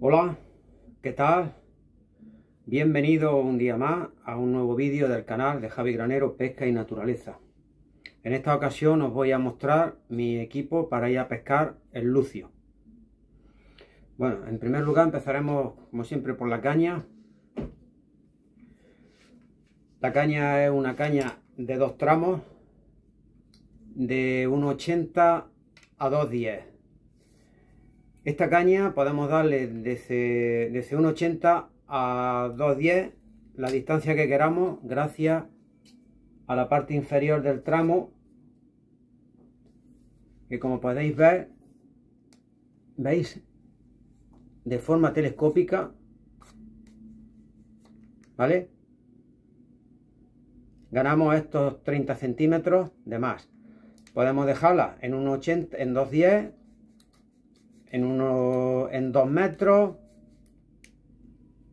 Hola, ¿qué tal? Bienvenido un día más a un nuevo vídeo del canal de Javi Granero Pesca y Naturaleza. En esta ocasión os voy a mostrar mi equipo para ir a pescar el lucio. Bueno, en primer lugar empezaremos como siempre por la caña. La caña es una caña de dos tramos de 1,80 a 2,10 esta caña podemos darle desde, desde 1,80 a 2,10 la distancia que queramos gracias a la parte inferior del tramo que como podéis ver veis de forma telescópica vale ganamos estos 30 centímetros de más podemos dejarla en 1,80 en 2,10 en, uno, en 2 metros,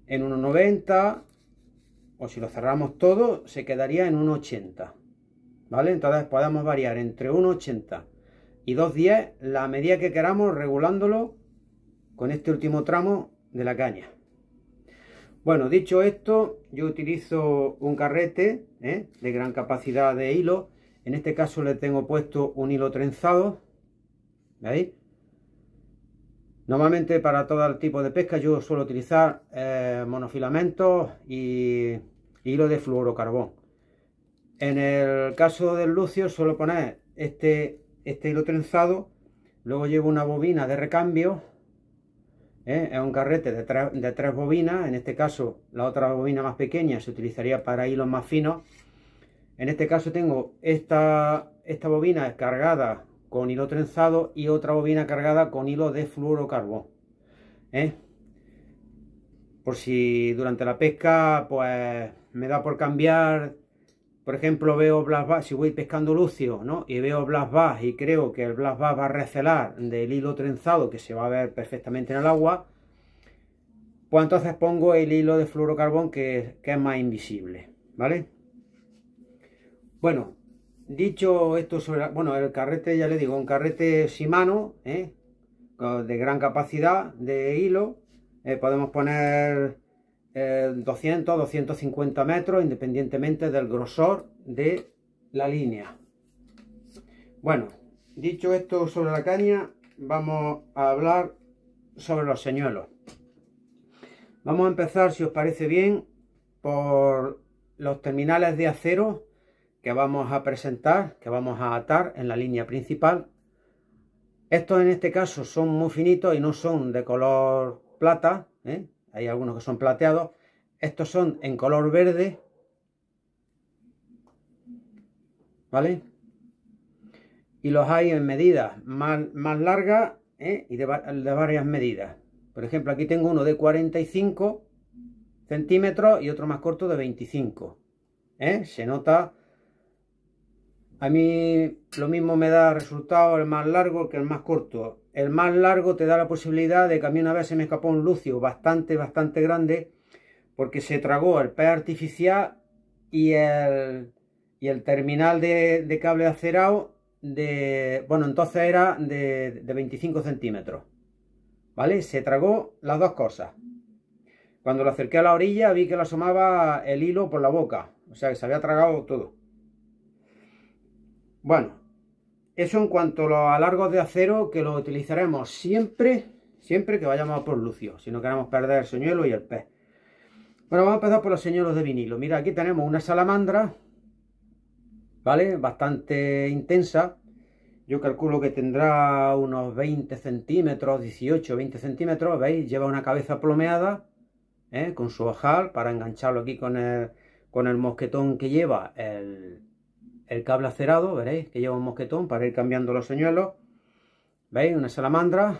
en 1,90 o si lo cerramos todo se quedaría en 1,80 ¿vale? Entonces podemos variar entre 1,80 y 2,10 la medida que queramos regulándolo con este último tramo de la caña. Bueno, dicho esto, yo utilizo un carrete ¿eh? de gran capacidad de hilo. En este caso le tengo puesto un hilo trenzado. ¿Veis? Normalmente para todo el tipo de pesca yo suelo utilizar eh, monofilamentos y hilo de fluorocarbón. En el caso del lucio suelo poner este, este hilo trenzado, luego llevo una bobina de recambio, ¿eh? es un carrete de, tres bobinas, en este caso la otra bobina más pequeña se utilizaría para hilos más finos. En este caso tengo esta, esta bobina cargada con hilo trenzado y otra bobina cargada con hilo de fluorocarbón. ¿eh? Por si durante la pesca pues me da por cambiar, por ejemplo veo Blast Bass, si voy pescando lucio ¿no? y veo Blast Bass y creo que el Blast Bass va a recelar del hilo trenzado que se va a ver perfectamente en el agua, pues entonces pongo el hilo de fluorocarbón que, que es más invisible, ¿vale? Bueno, Dicho esto sobre, bueno, el carrete, ya le digo, un carrete Shimano, ¿eh? de gran capacidad de hilo, eh, podemos poner 200, eh, 250 metros, independientemente del grosor de la línea. Bueno, dicho esto sobre la caña, vamos a hablar sobre los señuelos. Vamos a empezar, si os parece bien, por los terminales de acero que vamos a presentar, que vamos a atar en la línea principal. Estos en este caso son muy finitos y no son de color plata, ¿eh? Hay algunos que son plateados. Estos son en color verde, ¿vale? Y los hay en medidas más, más largas ¿eh? y de, varias medidas. Por ejemplo, aquí tengo uno de 45 centímetros y otro más corto de 25. ¿eh? Se nota a mí lo mismo me da resultado el más largo que el más corto. El más largo te da la posibilidad de que a mí una vez se me escapó un lucio bastante, bastante grande porque se tragó el pez artificial y el, y el terminal de, cable acerado de, bueno, entonces era de, de 25 centímetros. ¿Vale? Se tragó las dos cosas. Cuando lo acerqué a la orilla vi que le asomaba el hilo por la boca. O sea que se había tragado todo. Bueno, eso en cuanto a largos de acero que lo utilizaremos siempre, siempre que vayamos por lucio, si no queremos perder el señuelo y el pez. Bueno, vamos a empezar por los señuelos de vinilo. Mira, aquí tenemos una salamandra, ¿vale? Bastante intensa. Yo calculo que tendrá unos 20 centímetros, 18, 20 centímetros, ¿veis? Lleva una cabeza plomeada, ¿eh? con su ojal, para engancharlo aquí con el, con el mosquetón que lleva el, el cable acerado, veréis que lleva un mosquetón para ir cambiando los señuelos. ¿Veis? Una salamandra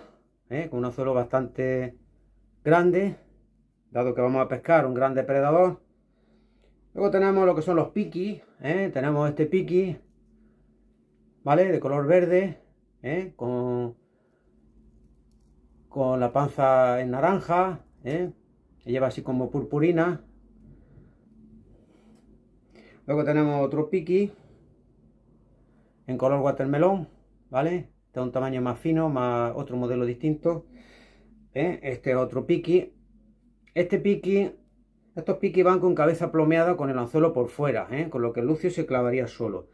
¿eh? con un anzuelo bastante grande, dado que vamos a pescar un gran depredador. Luego tenemos lo que son los piquis, ¿eh? tenemos este piqui, ¿vale? De color verde, ¿eh? con, con la panza en naranja, lleva así como purpurina. Luego tenemos otro piqui en color watermelón, ¿vale? Este es un tamaño más fino, más otro modelo distinto. ¿eh? Este es otro piqui. Este piqui, estos piqui van con cabeza plomeada con el anzuelo por fuera, ¿eh? con lo que el lucio se clavaría solo.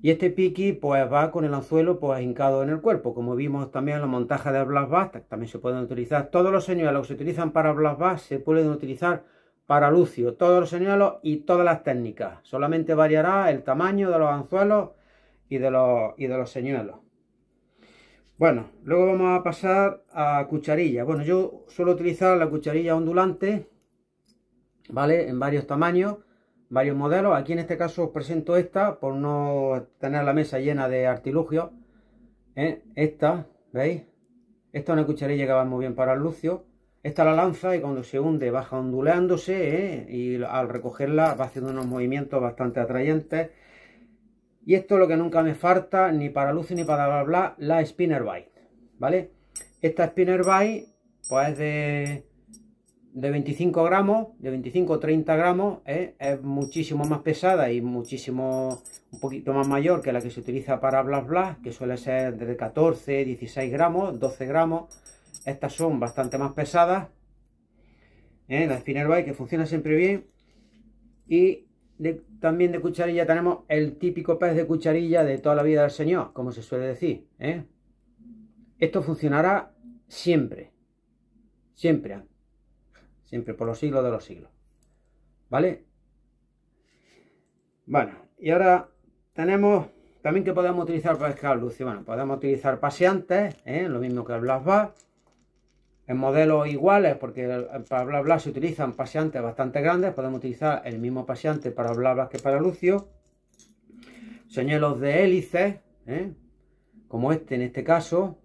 Y este piqui pues va con el anzuelo pues hincado en el cuerpo, como vimos también en la montaje de Blast también se pueden utilizar. Todos los señuelos que se utilizan para Blast se pueden utilizar para lucio, todos los señuelos y todas las técnicas. Solamente variará el tamaño de los anzuelos y de los, y de los señuelos. Bueno, luego vamos a pasar a cucharilla. Bueno, yo suelo utilizar la cucharilla ondulante, ¿vale? En varios tamaños varios modelos. Aquí en este caso os presento esta por no tener la mesa llena de artilugios. ¿eh? Esta, ¿veis? Esta es una cucharilla que va muy bien para el lucio. Esta la lanza y cuando se hunde baja ondulándose ¿eh? y al recogerla va haciendo unos movimientos bastante atrayentes. Y esto es lo que nunca me falta, ni para lucio ni para bla bla, la spinner bite, ¿vale? Esta spinner bite, pues es de de 25 gramos, de 25 o 30 gramos, ¿eh? es muchísimo más pesada y muchísimo, un poquito más mayor que la que se utiliza para Blast Blast, que suele ser de 14, 16 gramos, 12 gramos. Estas son bastante más pesadas. ¿eh? La Spinner Bike que funciona siempre bien. Y también de cucharilla tenemos el típico pez de cucharilla de toda la vida del señor, como se suele decir. ¿eh? Esto funcionará siempre. Siempre Siempre por los siglos de los siglos. ¿Vale? Bueno, y ahora tenemos también que podemos utilizar para pescar lucio. Bueno, podemos utilizar paseantes, ¿eh? lo mismo que el Blas En modelos iguales, porque para bla bla se utilizan paseantes bastante grandes. Podemos utilizar el mismo paseante para bla que para lucio. Señuelos de hélices, ¿eh? como este en este caso,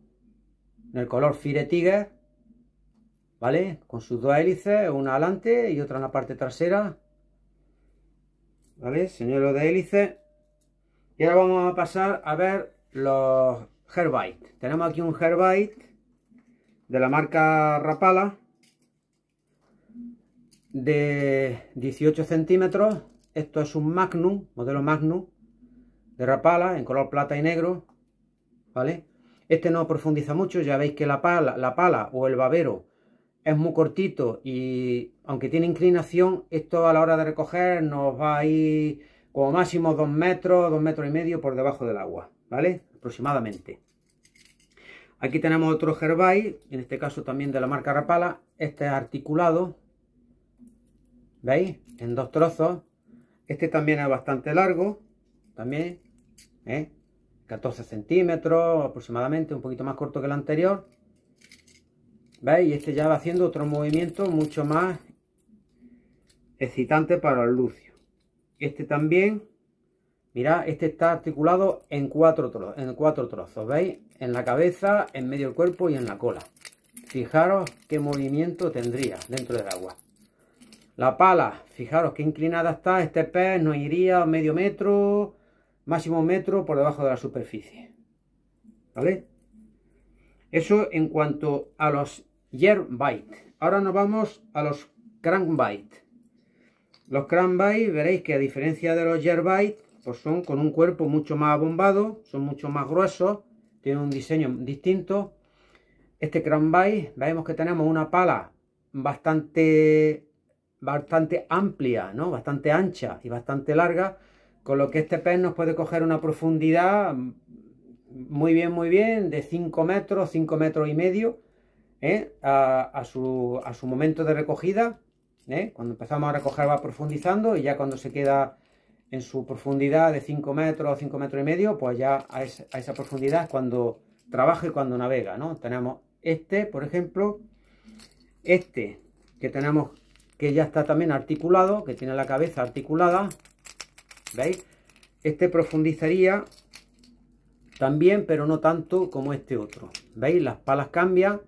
en el color Fire Tiger ¿vale? Con sus dos hélices, una adelante y otra en la parte trasera, ¿vale? Señuelo de hélice. Y ahora vamos a pasar a ver los Herbite. Tenemos aquí un Herbite de la marca Rapala de 18 centímetros. Esto es un Magnum, modelo Magnum de Rapala en color plata y negro, ¿vale? Este no profundiza mucho, ya veis que la pala, la pala o el babero es muy cortito y aunque tiene inclinación, esto a la hora de recoger nos va a ir como máximo dos metros, dos metros y medio por debajo del agua, ¿vale? Aproximadamente. Aquí tenemos otro Herbite, en este caso también de la marca Rapala. Este es articulado, ¿veis? En dos trozos. Este también es bastante largo, también, ¿eh? 14 centímetros aproximadamente, un poquito más corto que el anterior. ¿Veis? Y este ya va haciendo otro movimiento mucho más excitante para el lucio. Este también, mirad, este está articulado en cuatro, trozos, en cuatro trozos, ¿veis? En la cabeza, en medio del cuerpo y en la cola. Fijaros qué movimiento tendría dentro del agua. La pala, fijaros qué inclinada está, este pez no iría medio metro, máximo metro por debajo de la superficie. ¿Vale? Eso en cuanto a los Yerbite. Ahora nos vamos a los Crankbite. Los Crankbite veréis que a diferencia de los Yerbite, pues son con un cuerpo mucho más abombado, son mucho más gruesos, tienen un diseño distinto. Este Crankbite, vemos que tenemos una pala bastante, bastante amplia, ¿no? bastante ancha y bastante larga, con lo que este pez nos puede coger una profundidad muy bien, muy bien, de 5 metros, 5 metros y medio, ¿eh? a, su, momento de recogida. ¿eh? Cuando empezamos a recoger va profundizando y ya cuando se queda en su profundidad de 5 metros o 5 metros y medio, pues ya a, esa profundidad es cuando trabaja y cuando navega. ¿no? Tenemos este, por ejemplo, este que tenemos que ya está también articulado, que tiene la cabeza articulada, ¿veis? Este profundizaría también, pero no tanto como este otro. ¿Veis? Las palas cambian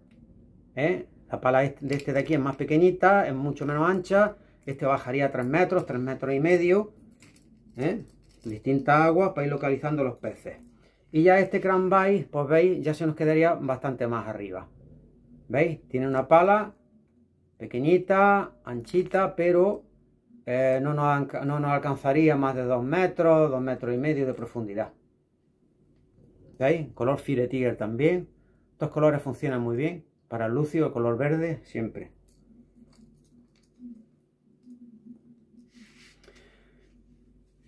¿eh? La pala de este de aquí es más pequeñita, es mucho menos ancha. Este bajaría a 3 metros, 3 metros y medio. ¿Eh? Distintas aguas para ir localizando los peces. Y ya este cranbait, pues veis, ya se nos quedaría bastante más arriba. ¿Veis? Tiene una pala pequeñita, anchita, pero eh, no, nos, no, nos, alcanzaría más de 2 metros, 2 metros y medio de profundidad. ¿Veis? Color Fire Tiger también. Estos colores funcionan muy bien. Para el lucio, color verde, siempre.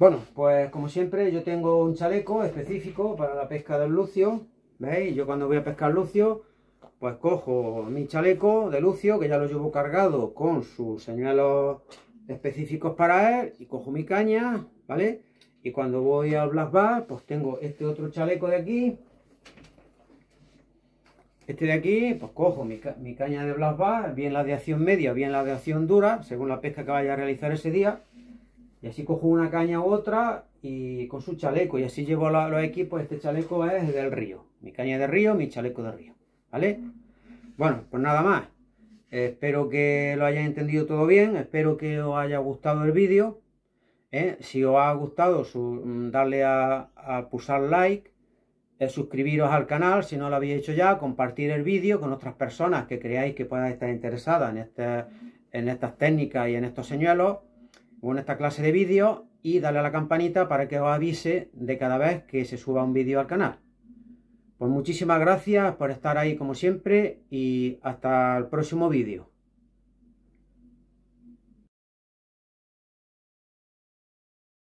Bueno, pues como siempre yo tengo un chaleco específico para la pesca del lucio. ¿Veis? Yo cuando voy a pescar lucio, pues cojo mi chaleco de lucio, que ya lo llevo cargado con sus señuelos específicos para él, y cojo mi caña, ¿vale? Y cuando voy al Black Bar, pues tengo este otro chaleco de aquí. Este de aquí, pues cojo mi, caña de Black bien la de acción media, bien la de acción dura, según la pesca que vaya a realizar ese día. Y así cojo una caña u otra y con su chaleco. Y así llevo los equipos. Este chaleco es del río. Mi caña de río, mi chaleco de río. ¿Vale? Bueno, pues nada más. Espero que lo hayáis entendido todo bien. Espero que os haya gustado el vídeo. ¿eh? Si os ha gustado, mm, darle a, pulsar like. Eh, suscribiros al canal si no lo habéis hecho ya. Compartir el vídeo con otras personas que creáis que puedan estar interesadas en, este, en estas técnicas y en estos señuelos en esta clase de vídeos y darle a la campanita para que os avise de cada vez que se suba un vídeo al canal. Pues muchísimas gracias por estar ahí como siempre y hasta el próximo vídeo.